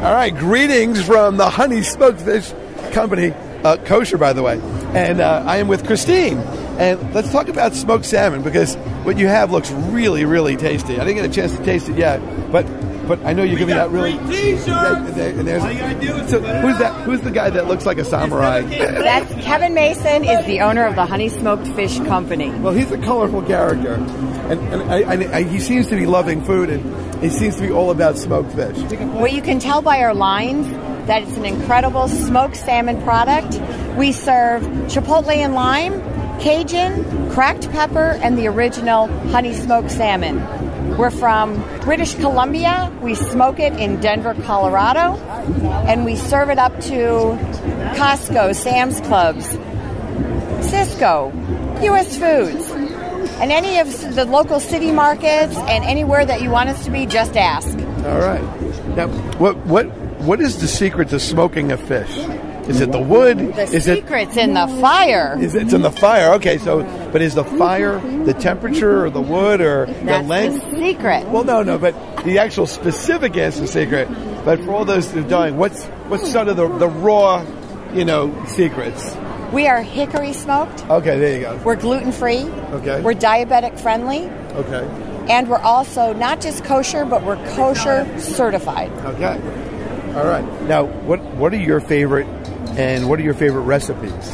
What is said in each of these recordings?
All right, greetings from the Honey Smoked Fish Company, uh, kosher by the way, and uh, I am with Christine. And let's talk about smoked salmon because what you have looks really, really tasty. I didn't get a chance to taste it yet, but but I know you're giving that really. T-shirts. There- there's- All you gotta do is so who's that? Who's the guy that looks like a samurai? That's Kevin Mason is the owner of the Honey Smoked Fish Company. Well, he's a colorful character, and, and I, I, I, he seems to be loving food, and he seems to be all about smoked fish. Well, you can tell by our lines that it's an incredible smoked salmon product. We serve chipotle and lime, Cajun, cracked pepper, and the original honey smoked salmon. We're from British Columbia. We smoke it in Denver, Colorado, and we serve it up to Costco, Sam's Clubs, Sysco, U.S. Foods, and any of the local city markets and anywhere that you want us to be, just ask. All right. Now, what what what is the secret to smoking a fish? Is it the wood? The is it secret's in the fire. is it- it's in the fire? Okay, so but is the fire the temperature or the wood or the That's length? the secret. Well, no, no, but the actual specific answer is secret. But for all those who are dying, what's what's sort of the, the raw, you know, secrets? We are hickory smoked. Okay, there you go. We're gluten free. Okay. We're diabetic friendly. Okay, And we're also not just kosher, but we're kosher certified. okay, all right. Now, what what are your favorite and what are your favorite recipes?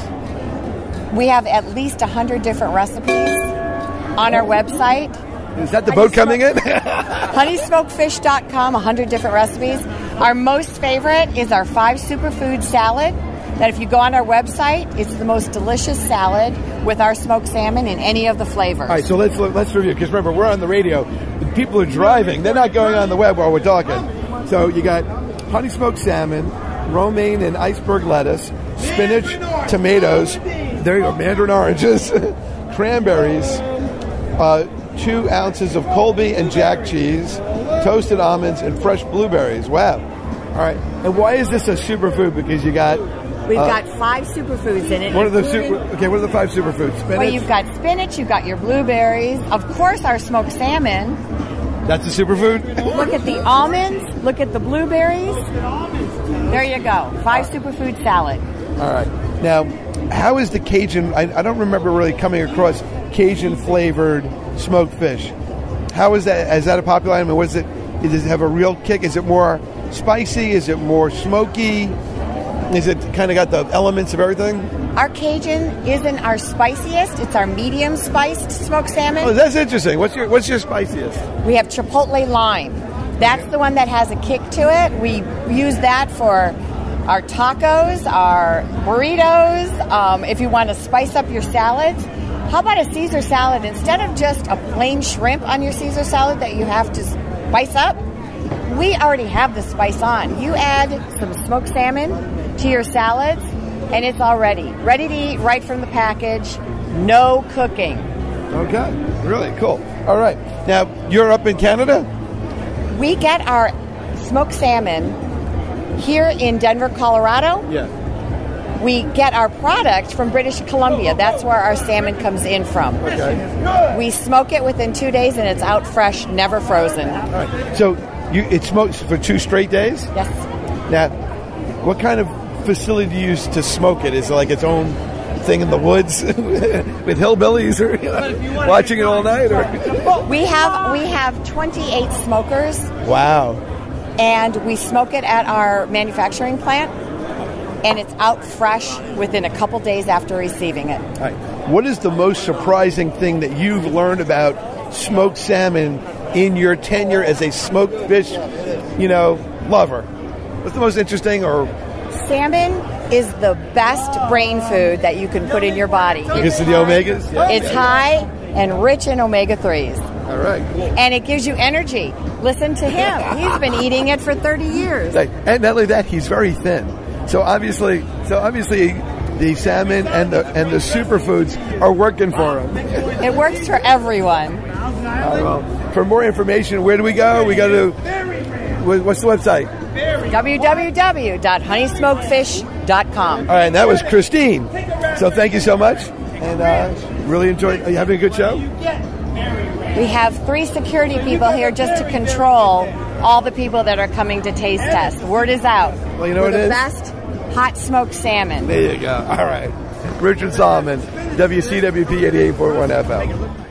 We have at least 100 different recipes on our website. Is that the I boat coming in? honeysmokedfish.com 100 different recipes our most favorite is our five superfood salad that if you go on our website it's the most delicious salad with our smoked salmon in any of the flavors All right, so let's let's review because remember we're on the radio. People are driving; they're not going on the web while we're talking. So you got honey smoked salmon, romaine and iceberg lettuce, spinach, tomatoes. There you go, mandarin oranges, cranberries, uh, two ounces of Colby and Jack cheese, toasted almonds, and fresh blueberries. Wow! All right, and why is this a superfood? Because you got we've uh, got five superfoods in it what are the super? Okay, what are the five superfoods? Spinach. well you've got spinach you've got your blueberries of course our smoked salmon That's a superfood. look at the almonds look at the blueberries there you go five superfood salad All right. Now, how is the Cajun? I, I don't remember really coming across Cajun flavored smoked fish. How is that? Is that a popular item? Was it? Does it have a real kick? Is it more spicy? Is it more smoky? Is it kind of got the elements of everything? Our Cajun isn't our spiciest. It's our medium spiced smoked salmon. Oh, that's interesting. What's your What's your spiciest? We have chipotle lime. That's the one that has a kick to it. We use that for our tacos, our burritos. Um, if you want to spice up your salads, how about a Caesar salad? Instead of just a plain shrimp on your Caesar salad that you have to spice up, we already have the spice on. You add some smoked salmon to your salads, and it's all ready. Ready to eat right from the package. No cooking. Okay, really cool. All right. Now you're up in Canada. We get our smoked salmon here in Denver, Colorado. Yeah. We get our product from British Columbia. That's where our salmon comes in from. Okay. We smoke it within two days and it's out fresh, never frozen. All right. So you it smokes for two straight days. Yes. Now, what kind of facility do you use to smoke it? Is it like its own thing in the woods with hillbillies, or you know, watching it all night? Or We have we have 28 smokers wow, and we smoke it at our manufacturing plant and it's out fresh within a couple days after receiving it. all right. What is the most surprising thing that you've learned about smoked salmon in your tenure as a smoked fish, you know, lover? What's the most interesting or Salmon is the best brain food that you can put in your body. because of the omegas? It's high and rich in omega 3s, All right. And it gives you energy. Listen to him. He's been eating it for 30 years. And not only that, he's very thin. So obviously, so obviously, the salmon and the and the superfoods are working for him. It works for everyone. Well, for more information, where do we go? We go to wha- what's the website? www.honeysmokedfish.com. All right, and that was Christine. So thank you so much, and uh, really enjoyed. Are you having a good show? We have three security people here just to control all the people that are coming to taste test. Word is out. Well, you know We're what the is? best hot smoked salmon. There you go. All right. Richard Solomon, WCWP 88.1 FM.